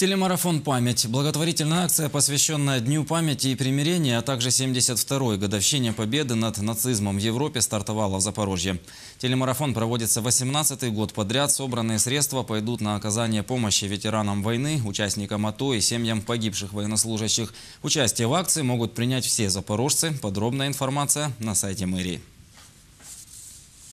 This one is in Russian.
Телемарафон «Память» – благотворительная акция, посвященная Дню памяти и примирения, а также 72-й годовщине победы над нацизмом в Европе стартовала в Запорожье. Телемарафон проводится 18-й год подряд. Собранные средства пойдут на оказание помощи ветеранам войны, участникам АТО и семьям погибших военнослужащих. Участие в акции могут принять все запорожцы. Подробная информация на сайте мэрии.